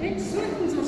Jetzt sollten so